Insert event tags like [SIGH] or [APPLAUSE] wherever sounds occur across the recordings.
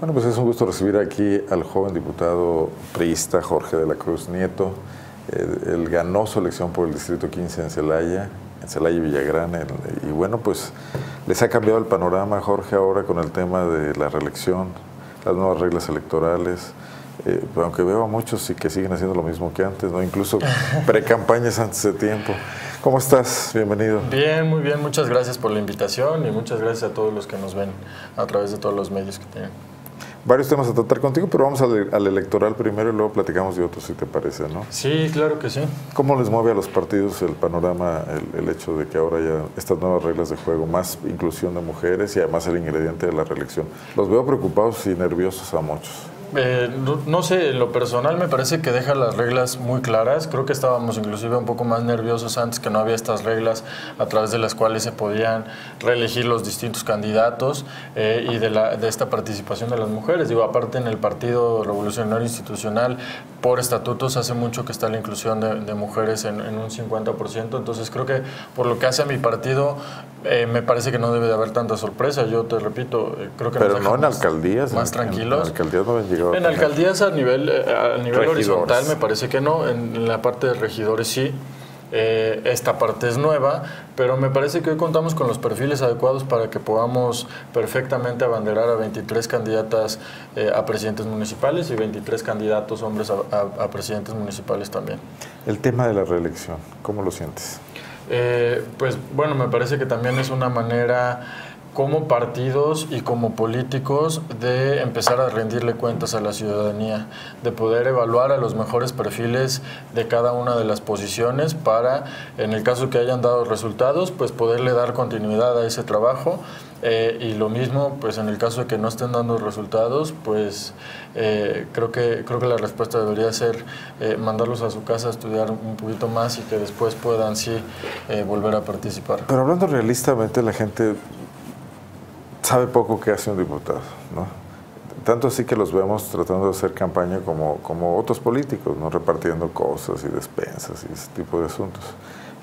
Bueno, pues es un gusto recibir aquí al joven diputado priista Jorge de la Cruz Nieto. Él, ganó su elección por el Distrito 15 en Celaya, en Celaya y Villagrán. y bueno, pues les ha cambiado el panorama, Jorge, ahora con el tema de la reelección, las nuevas reglas electorales. Eh, aunque veo a muchos sí que siguen haciendo lo mismo que antes, ¿no? incluso [LAUGHS] pre-campañas antes de tiempo. ¿Cómo estás? Bienvenido. Bien, muy bien. Muchas gracias por la invitación y muchas gracias a todos los que nos ven a través de todos los medios que tienen varios temas a tratar contigo, pero vamos al, electoral primero y luego platicamos de otros, si te parece, ¿no? Sí, claro que sí. ¿Cómo les mueve a los partidos el panorama, el, hecho de que ahora ya estas nuevas reglas de juego, más inclusión de mujeres y además el ingrediente de la reelección? Los veo preocupados y nerviosos a muchos. Eh, no, sé, lo personal me parece que deja las reglas muy claras. Creo que estábamos inclusive un poco más nerviosos antes que no había estas reglas a través de las cuales se podían reelegir los distintos candidatos eh, y de, la, de esta participación de las mujeres. Digo, aparte en el Partido Revolucionario Institucional, por estatutos hace mucho que está la inclusión de, mujeres en, un 50%. Entonces creo que por lo que hace a mi partido, eh, me parece que no debe de haber tanta sorpresa. Yo te repito, creo que... Pero no en alcaldías. Más tranquilos. En, alcaldías no en alcaldías a nivel, eh, a nivel horizontal me parece que no, en la parte de regidores sí. Eh, esta parte es nueva, pero me parece que hoy contamos con los perfiles adecuados para que podamos perfectamente abanderar a 23 candidatas eh, a presidentes municipales y 23 candidatos hombres a, presidentes municipales también. El tema de la reelección, ¿cómo lo sientes? pues bueno, me parece que también es una manera como partidos y como políticos de empezar a rendirle cuentas a la ciudadanía, de poder evaluar a los mejores perfiles de cada una de las posiciones para, en el caso que hayan dado resultados, pues poderle dar continuidad a ese trabajo. Eh, y lo mismo, pues en el caso de que no estén dando resultados, pues eh, creo, que, creo que la respuesta debería ser eh, mandarlos a su casa a estudiar un poquito más y que después puedan sí volver a participar. Pero hablando realistamente, la gente sabe poco qué hace un diputado, ¿no? Tanto así que los vemos tratando de hacer campaña como, como otros políticos, ¿no? Repartiendo cosas y despensas y ese tipo de asuntos.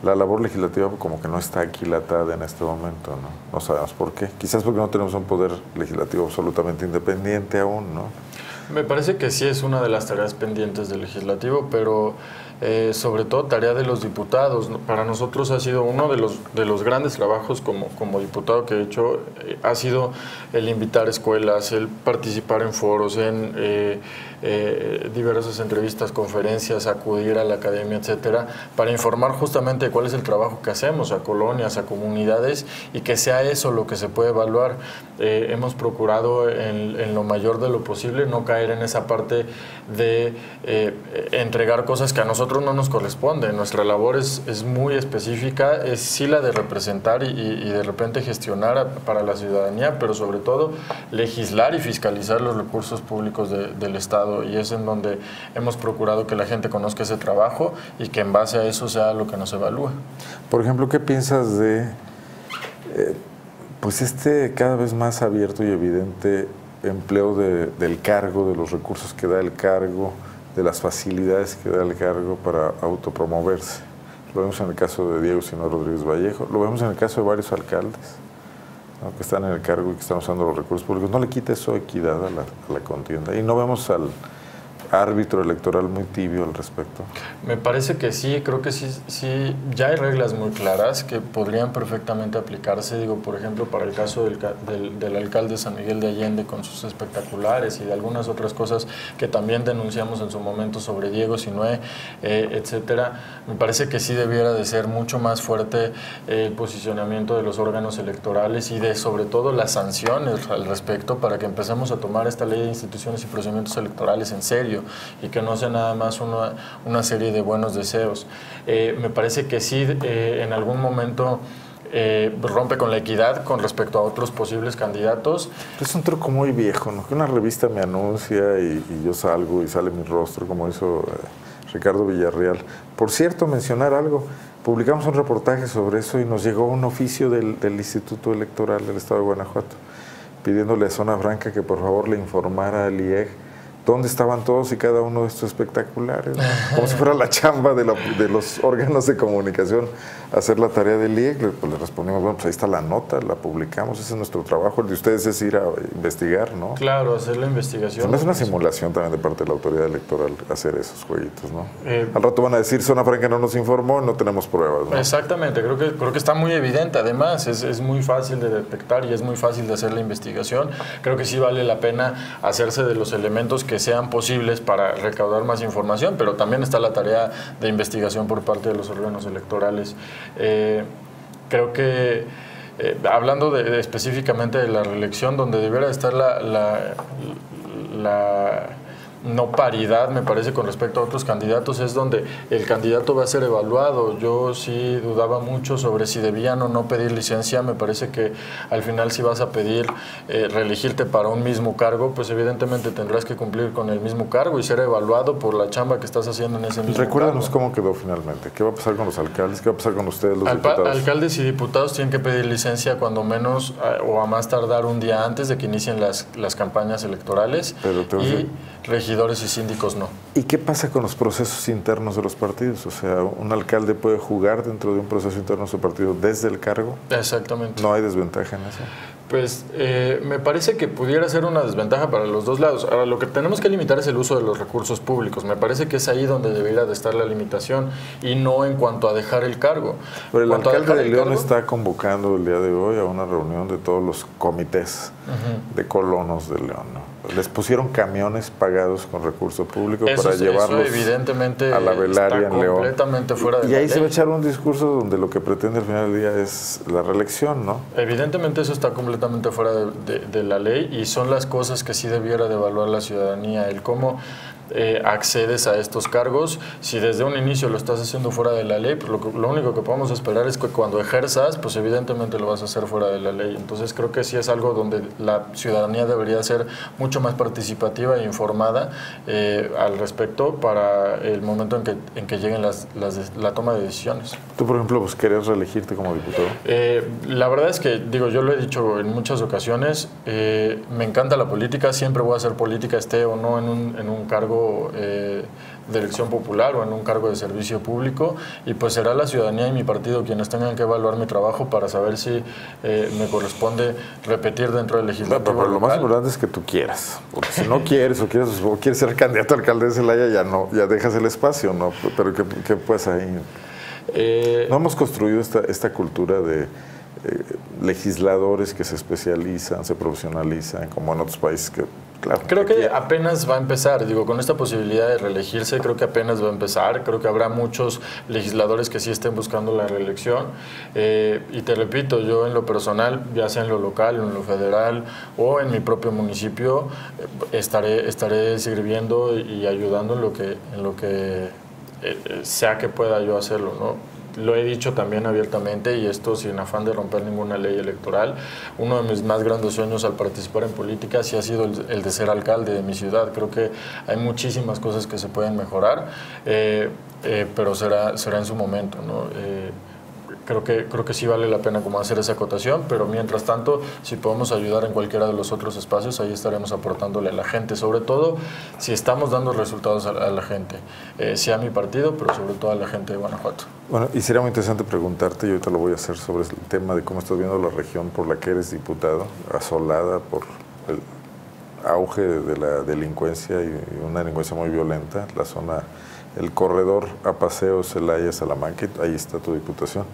La labor legislativa como que no está aquilatada en este momento, ¿no? No sabemos por qué. Quizás porque no tenemos un poder legislativo absolutamente independiente aún, ¿no? Me parece que sí es una de las tareas pendientes del legislativo, pero eh, sobre todo tarea de los diputados. Para nosotros ha sido uno de los, de los grandes trabajos como, como diputado que he hecho, eh, ha sido el invitar escuelas, el participar en foros, en eh, diversas entrevistas, conferencias, acudir a la academia, etcétera, para informar justamente cuál es el trabajo que hacemos a colonias, a comunidades y que sea eso lo que se puede evaluar. hemos procurado en, en, lo mayor de lo posible no caer en esa parte de entregar cosas que a nosotros no nos corresponde. Nuestra labor es, es muy específica, es sí la de representar y, de repente gestionar para la ciudadanía, pero sobre todo legislar y fiscalizar los recursos públicos del Estado. Y es en donde hemos procurado que la gente conozca ese trabajo y que en base a eso sea lo que nos evalúe. Por ejemplo, ¿qué piensas de eh, pues este cada vez más abierto y evidente empleo de, del cargo, de los recursos que da el cargo? De las facilidades que da el cargo para autopromoverse. Lo vemos en el caso de Diego Sino Rodríguez Vallejo, lo vemos en el caso de varios alcaldes que están en el cargo y que están usando los recursos públicos. No le quita eso equidad a la, a la contienda. Y no vemos al árbitro electoral muy tibio al respecto? Me parece que sí, creo que sí, sí, ya hay reglas muy claras que podrían perfectamente aplicarse, digo, por ejemplo, para el caso del, del, alcalde San Miguel de Allende con sus espectaculares y de algunas otras cosas que también denunciamos en su momento sobre Diego Sinué, eh, etcétera, me parece que sí debiera de ser mucho más fuerte el posicionamiento de los órganos electorales y de sobre todo las sanciones al respecto para que empecemos a tomar esta ley de instituciones y procedimientos electorales en serio y que no sea nada más una, una serie de buenos deseos. Eh, me parece que sí, eh, en algún momento... Eh, rompe con la equidad con respecto a otros posibles candidatos. Es un truco muy viejo, ¿no? Que una revista me anuncia y, yo salgo y sale mi rostro, como hizo Ricardo Villarreal. Por cierto, mencionar algo, publicamos un reportaje sobre eso y nos llegó un oficio del, del Instituto Electoral del Estado de Guanajuato pidiéndole a Zona Franca que por favor le informara al IEG ¿Dónde estaban todos y cada uno de estos espectaculares? Como si fuera la chamba de, los órganos de comunicación hacer la tarea del IEC. Pues le respondimos, bueno, pues ahí está la nota, la publicamos, ese es nuestro trabajo. El de ustedes es ir a investigar, ¿no? Claro, hacer la investigación. es una simulación también de parte de la autoridad electoral hacer esos jueguitos, ¿no? Eh, Al rato van a decir, Zona Franca no nos informó, no tenemos pruebas, ¿no? Exactamente, creo que, creo que está muy evidente. Además, es, es muy fácil de detectar y es muy fácil de hacer la investigación. Creo que sí vale la pena hacerse de los elementos que sean posibles para recaudar más información, pero también está la tarea de investigación por parte de los órganos electorales. Eh, creo que eh, hablando de, específicamente de la reelección, donde debiera estar la no paridad, me parece, con respecto a otros candidatos, es donde el candidato va a ser evaluado. Yo sí dudaba mucho sobre si debían o no pedir licencia. Me parece que al final si vas a pedir eh, reelegirte para un mismo cargo, pues evidentemente tendrás que cumplir con el mismo cargo y ser evaluado por la chamba que estás haciendo en ese mismo Recuérdanos cómo quedó finalmente. ¿Qué va a pasar con los alcaldes? ¿Qué va a pasar con ustedes los diputados? Alcaldes y diputados tienen que pedir licencia cuando menos o a más tardar un día antes de que inicien las, las campañas electorales. Pero te y regidores y síndicos no. ¿Y qué pasa con los procesos internos de los partidos? O sea, ¿un alcalde puede jugar dentro de un proceso interno de su partido desde el cargo? Exactamente. ¿No hay desventaja en eso? Pues eh, me parece que pudiera ser una desventaja para los dos lados. Ahora, lo que tenemos que limitar es el uso de los recursos públicos. Me parece que es ahí donde debería de estar la limitación y no en cuanto a dejar el cargo. Pero el alcalde de León está convocando el día de hoy a una reunión de todos los comités de colonos de León. ¿no? Les pusieron camiones pagados con recurso público para llevarlos evidentemente a la velaria en León. Completamente fuera de y ahí se va a echar un discurso donde lo que pretende al final del día es la reelección, ¿no? Evidentemente eso está completamente fuera de, la ley y son las cosas que sí debiera de evaluar la ciudadanía, el cómo eh, accedes a estos cargos. Si desde un inicio lo estás haciendo fuera de la ley, pues lo, único que podemos esperar es que cuando ejerzas, pues evidentemente lo vas a hacer fuera de la ley. Entonces creo que sí es algo donde la ciudadanía debería ser mucho más participativa e informada eh, al respecto para el momento en que, en que lleguen las, la toma de decisiones. Tú, por ejemplo, pues, ¿querías reelegirte como diputado? Eh, la verdad es que, digo, yo lo he dicho en muchas ocasiones, me encanta la política, siempre voy a hacer política, esté o no en un, en un cargo eh, de elección popular o en un cargo de servicio público y pues será la ciudadanía y mi partido quienes tengan que evaluar mi trabajo para saber si eh, me corresponde repetir dentro del legislativo. pero, lo más importante es que tú quieras, porque si no quieres o quieres, o quieres ser candidato a alcalde de Celaya ya no, ya dejas el espacio, ¿no? Pero que, pues ahí... Eh, no hemos construido esta, esta cultura de legisladores que se especializan, se profesionalizan, como en otros países que creo que apenas va a empezar, digo, con esta posibilidad de reelegirse, creo que apenas va a empezar. Creo que habrá muchos legisladores que sí estén buscando la reelección. Eh, y te repito, yo en lo personal, ya sea en lo local, en lo federal o en mi propio municipio, eh, estaré, estaré sirviendo y ayudando en lo que, en lo que eh, sea que pueda yo hacerlo, ¿no? Lo he dicho también abiertamente y esto sin afán de romper ninguna ley electoral. Uno de mis más grandes sueños al participar en política sí ha sido el, de ser alcalde de mi ciudad. Creo que hay muchísimas cosas que se pueden mejorar, eh, eh, pero será, será en su momento. ¿no? Eh, creo que, creo que sí vale la pena como hacer esa acotación, pero mientras tanto, si podemos ayudar en cualquiera de los otros espacios, ahí estaremos aportándole a la gente, sobre todo si estamos dando resultados a, la gente, eh, sea mi partido, pero sobre todo a la gente de Guanajuato. Bueno, y sería muy interesante preguntarte, y ahorita lo voy a hacer sobre el tema de cómo estás viendo la región por la que eres diputado, asolada por el auge de la delincuencia y una delincuencia muy violenta, la zona el corredor a paseo Celaya Salamanca, ahí está tu diputación.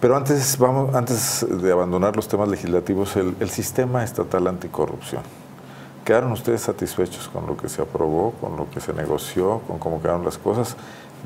Pero antes, vamos, antes de abandonar los temas legislativos, el, el sistema estatal anticorrupción. ¿Quedaron ustedes satisfechos con lo que se aprobó, con lo que se negoció, con cómo quedaron las cosas?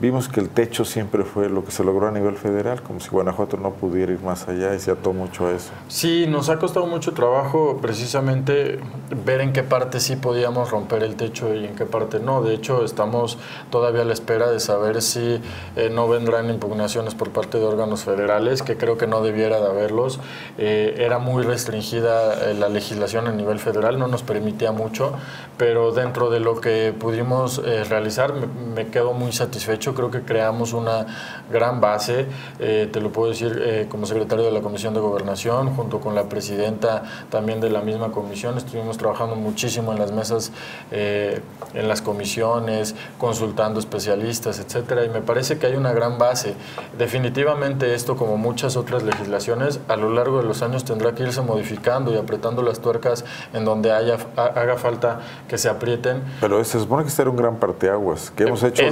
Vimos que el techo siempre fue lo que se logró a nivel federal, como si Guanajuato no pudiera ir más allá y se ató mucho a eso. Sí, nos ha costado mucho trabajo precisamente ver en qué parte sí podíamos romper el techo y en qué parte no. De hecho, estamos todavía a la espera de saber si eh, no vendrán impugnaciones por parte de órganos federales, que creo que no debiera de haberlos. Eh, era muy restringida eh, la legislación a nivel federal, no nos permitía mucho, pero dentro de lo que pudimos realizar me quedo muy satisfecho hecho creo que creamos una gran base, eh, te lo puedo decir eh, como secretario de la Comisión de Gobernación, junto con la presidenta también de la misma comisión, estuvimos trabajando muchísimo en las mesas, eh, en las comisiones, consultando especialistas, etcétera, y me parece que hay una gran base. Definitivamente esto, como muchas otras legislaciones, a lo largo de los años tendrá que irse modificando y apretando las tuercas en donde haya, haga falta que se aprieten. Pero se supone que este era un gran parteaguas, que hemos hecho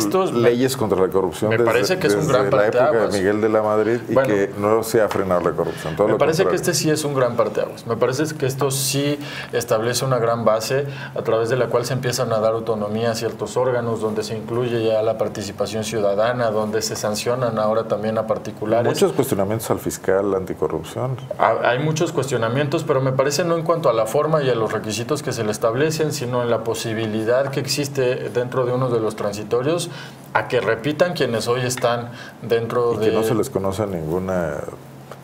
leyes contra la corrupción me parece que es un gran la época de Miguel de la Madrid y que no se ha frenado la corrupción. me parece que este sí es un gran parteaguas. Me parece que esto sí establece una gran base a través de la cual se empiezan a dar autonomía a ciertos órganos, donde se incluye ya la participación ciudadana, donde se sancionan ahora también a particulares. Muchos cuestionamientos al fiscal anticorrupción. Hay muchos cuestionamientos, pero me parece no en cuanto a la forma y a los requisitos que se le establecen, sino en la posibilidad que existe dentro de uno de los transitorios a que repitan quienes hoy están dentro de... Que no se les conoce ninguna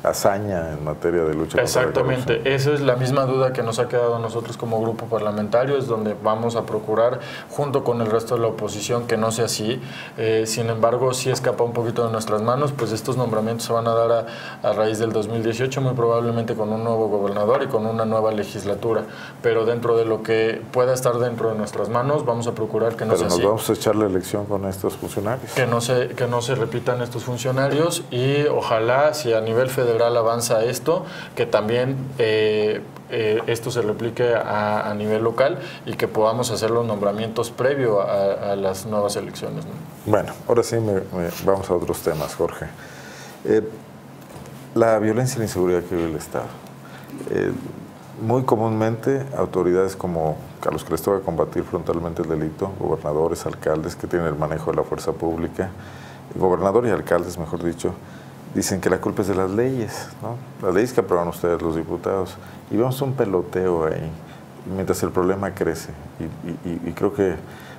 hazaña en materia de lucha Exactamente, contra la esa es la misma duda que nos ha quedado a nosotros como grupo parlamentario, es donde vamos a procurar, junto con el resto de la oposición, que no sea así. Eh, sin embargo, si escapa un poquito de nuestras manos, pues estos nombramientos se van a dar a, a, raíz del 2018, muy probablemente con un nuevo gobernador y con una nueva legislatura. Pero dentro de lo que pueda estar dentro de nuestras manos, vamos a procurar que no sea así. nos vamos a echar la elección con estos funcionarios. Que no, se, que no se repitan estos funcionarios y ojalá, si a nivel federal federal avanza esto, que también eh, eh, esto se replique a, nivel local y que podamos hacer los nombramientos previo a, las nuevas elecciones. Bueno, ahora sí vamos a otros temas, Jorge. Eh, la violencia y la inseguridad que vive el Estado. muy comúnmente autoridades como a los que les toca combatir frontalmente el delito, gobernadores, alcaldes que tienen el manejo de la fuerza pública, gobernador y alcaldes, mejor dicho, dicen que la culpa es de las leyes, ¿no? las leyes que aprueban ustedes los diputados. Y vemos un peloteo ahí, mientras el problema crece. Y, creo que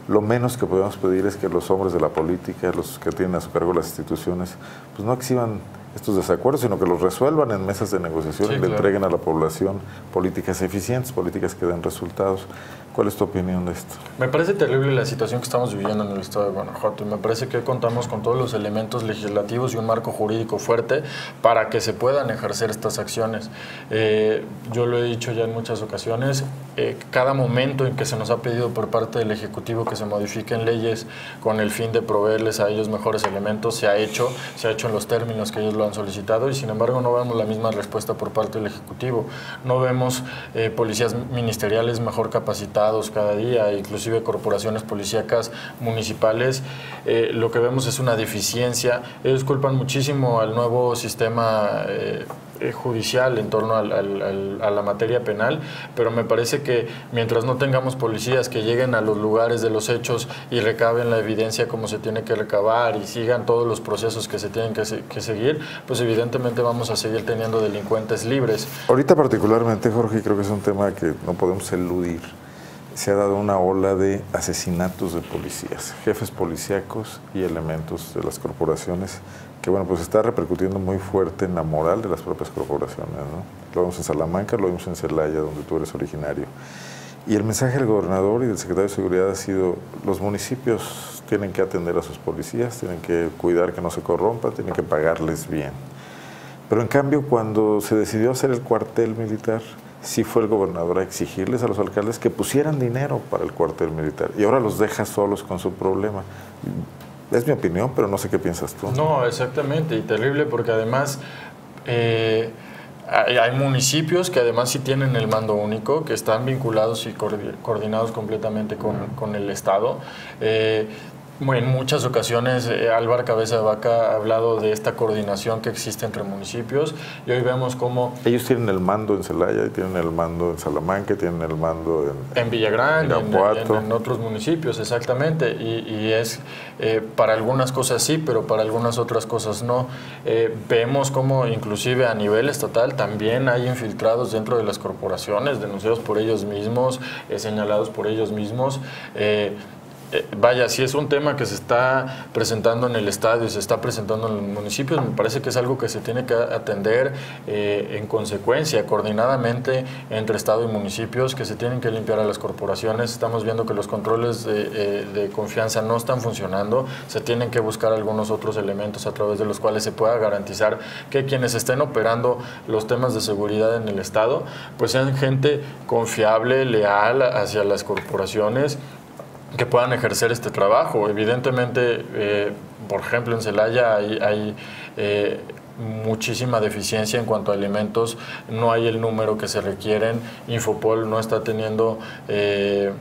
lo menos que podemos pedir es que los hombres de la política, los que tienen a su cargo las instituciones, pues no exhiban estos desacuerdos, sino que los resuelvan en mesas de negociación y le entreguen a la población políticas eficientes, políticas que den resultados. ¿Cuál es tu opinión de esto? Me parece terrible la situación que estamos viviendo en el estado de Guanajuato y me parece que contamos con todos los elementos legislativos y un marco jurídico fuerte para que se puedan ejercer estas acciones. Eh, yo lo he dicho ya en muchas ocasiones, eh, cada momento en que se nos ha pedido por parte del Ejecutivo que se modifiquen leyes con el fin de proveerles a ellos mejores elementos, se ha hecho, se ha hecho en los términos que ellos lo han solicitado y sin embargo no vemos la misma respuesta por parte del Ejecutivo. No vemos eh, policías ministeriales mejor capacitados cada día, inclusive corporaciones policíacas municipales, eh, lo que vemos es una deficiencia. Ellos culpan muchísimo al nuevo sistema eh, judicial en torno a la materia penal, pero me parece que mientras no tengamos policías que lleguen a los lugares de los hechos y recaben la evidencia como se tiene que recabar y sigan todos los procesos que se tienen que, que seguir, pues evidentemente vamos a seguir teniendo delincuentes libres. Ahorita particularmente, Jorge, creo que es un tema que no podemos eludir se ha dado una ola de asesinatos de policías, jefes policíacos y elementos de las corporaciones, que bueno, pues está repercutiendo muy fuerte en la moral de las propias corporaciones. ¿no? Lo vemos en Salamanca, lo vemos en Celaya, donde tú eres originario. Y el mensaje del gobernador y del secretario de Seguridad ha sido, los municipios tienen que atender a sus policías, tienen que cuidar que no se corrompan, tienen que pagarles bien. Pero en cambio, cuando se decidió hacer el cuartel militar, sí fue el gobernador a exigirles a los alcaldes que pusieran dinero para el cuartel militar y ahora los deja solos con su problema. Es mi opinión, pero no sé qué piensas tú. No, exactamente, y terrible porque además eh, hay, municipios que además sí tienen el mando único, que están vinculados y coordinados completamente con, con el Estado. Eh, en muchas ocasiones eh, Álvaro Cabeza de Vaca ha hablado de esta coordinación que existe entre municipios y hoy vemos cómo... Ellos tienen el mando en Celaya, tienen el mando en Salamanca, tienen el mando en... En Villagrán, en, en, otros municipios, exactamente. Y, es eh, para algunas cosas sí, pero para algunas otras cosas no. Eh, vemos cómo inclusive a nivel estatal también hay infiltrados dentro de las corporaciones, denunciados por ellos mismos, señalados por ellos mismos eh, vaya, si es un tema que se está presentando en el estadio, se está presentando en los municipios, me parece que es algo que se tiene que atender eh, en consecuencia, coordinadamente entre Estado y municipios, que se tienen que limpiar a las corporaciones. Estamos viendo que los controles de, eh, de confianza no están funcionando, se tienen que buscar algunos otros elementos a través de los cuales se pueda garantizar que quienes estén operando los temas de seguridad en el Estado, pues sean gente confiable, leal hacia las corporaciones que puedan ejercer este trabajo. Evidentemente, eh, por ejemplo, en Celaya hay, eh, muchísima deficiencia en cuanto a alimentos, no hay el número que se requieren, Infopol no está teniendo... Eh,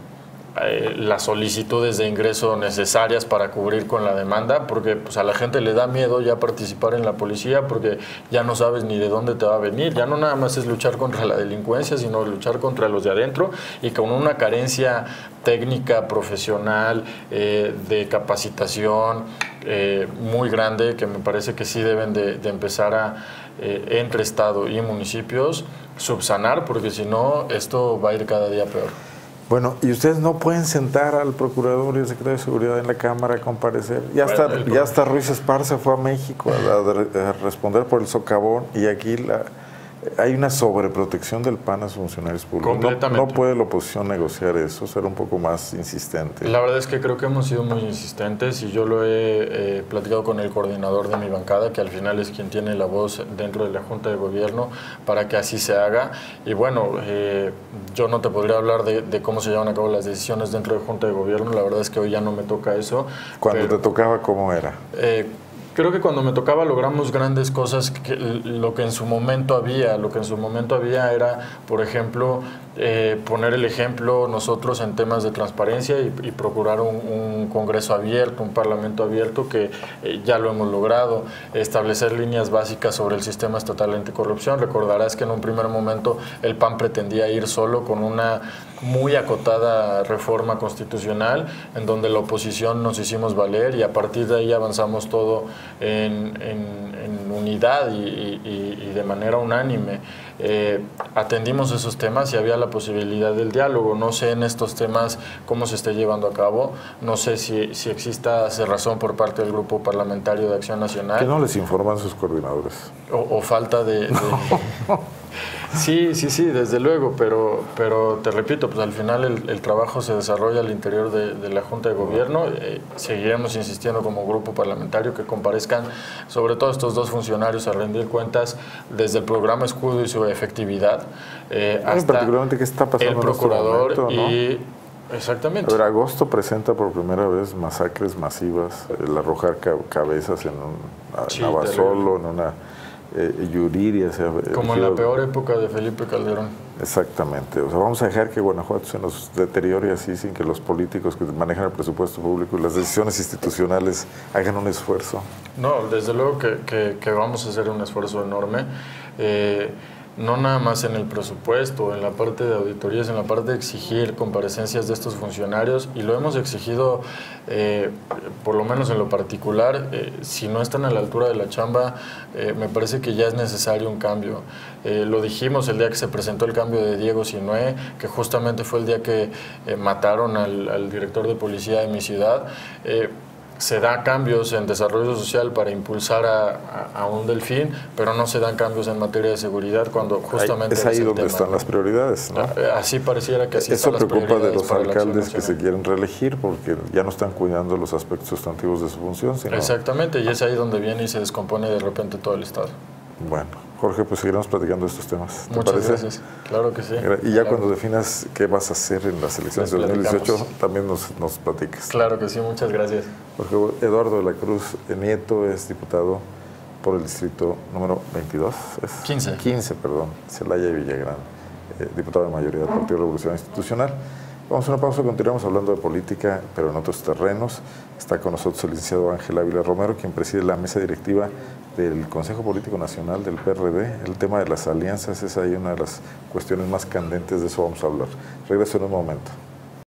eh, las solicitudes de ingreso necesarias para cubrir con la demanda, porque pues, a la gente le da miedo ya participar en la policía porque ya no sabes ni de dónde te va a venir. Ya no nada más es luchar contra la delincuencia, sino luchar contra los de adentro y con una carencia técnica, profesional, eh, de capacitación eh, muy grande que me parece que sí deben de, de empezar a, entre Estado y municipios, subsanar, porque si no, esto va a ir cada día peor. Bueno, y ustedes no pueden sentar al procurador y al secretario de Seguridad en la Cámara a comparecer. Ya está, ya está Ruiz Esparza fue a México a, a responder por el socavón y aquí la, hay una sobreprotección del PAN a sus funcionarios públicos. No, puede la oposición negociar eso, ser un poco más insistente. La verdad es que creo que hemos sido muy insistentes y yo lo he eh, platicado con el coordinador de mi bancada, que al final es quien tiene la voz dentro de la Junta de Gobierno, para que así se haga. Y bueno, eh, yo no te podría hablar de, cómo se llevan a cabo las decisiones dentro de Junta de Gobierno, la verdad es que hoy ya no me toca eso. Cuando te tocaba, ¿cómo era? Eh, creo que cuando me tocaba logramos grandes cosas, que lo que en su momento había, lo que en su momento había era, por ejemplo, eh, poner el ejemplo nosotros en temas de transparencia y, procurar un, Congreso abierto, un Parlamento abierto, que eh, ya lo hemos logrado, establecer líneas básicas sobre el sistema estatal anticorrupción. Recordarás que en un primer momento el PAN pretendía ir solo con una muy acotada reforma constitucional, en donde la oposición nos hicimos valer y a partir de ahí avanzamos todo en, unidad y de manera unánime. Eh, atendimos esos temas y había la posibilidad del diálogo. No sé en estos temas cómo se esté llevando a cabo, no sé si, si exista razón por parte del Grupo Parlamentario de Acción Nacional. Que no les informan sus coordinadores. O, falta de... [LAUGHS] [LAUGHS] Sí, sí, sí, desde luego, pero, pero te repito, pues al final el, trabajo se desarrolla al interior de, la Junta de Gobierno. Eh, seguiremos insistiendo como grupo parlamentario que comparezcan sobre todo estos dos funcionarios a rendir cuentas desde el programa Escudo y su efectividad eh, hasta particularmente qué está pasando el este procurador y Exactamente. A ver, agosto presenta por primera vez masacres masivas, el arrojar cabezas en un Navasolo, en una eh, Yuriria. Como en la peor época de Felipe Calderón. Exactamente. O sea, vamos a dejar que Guanajuato se nos deteriore así sin que los políticos que manejan el presupuesto público y las decisiones institucionales hagan un esfuerzo. No, desde luego que, que, vamos a hacer un esfuerzo enorme. Eh, no nada más en el presupuesto, en la parte de auditorías, en la parte de exigir comparecencias de estos funcionarios y lo hemos exigido, eh, por lo menos en lo particular, eh, si no están a la altura de la chamba, eh, me parece que ya es necesario un cambio. lo dijimos el día que se presentó el cambio de Diego Sinué, que justamente fue el día que mataron al, director de policía de mi ciudad se da cambios en desarrollo social para impulsar a, un delfín, pero no se dan cambios en materia de seguridad cuando justamente... es ahí donde están las prioridades, ¿no? Ah, así pareciera que así Eso preocupa de los alcaldes que se quieren reelegir porque ya no están cuidando los aspectos sustantivos de su función. Exactamente, y es ahí donde viene y se descompone de repente todo el Estado. Bueno. Jorge, pues seguiremos platicando estos temas. ¿Te Muchas parece? gracias. Claro que sí. Y ya cuando definas qué vas a hacer en las elecciones de 2018, también nos, nos platiques. Claro que sí, muchas gracias. Jorge Eduardo de la Cruz Nieto es diputado por el distrito número 22. ¿es? 15. 15, perdón. Celaya y Villagrán. Eh, diputado de mayoría del Partido Revolución Institucional. Vamos a una pausa, continuamos hablando de política, pero en otros terrenos. Está con nosotros el licenciado Ángel Ávila Romero, quien preside la mesa directiva del Consejo Político Nacional del PRD. El tema de las alianzas es ahí una de las cuestiones más candentes, de eso vamos a hablar. Regreso en un momento.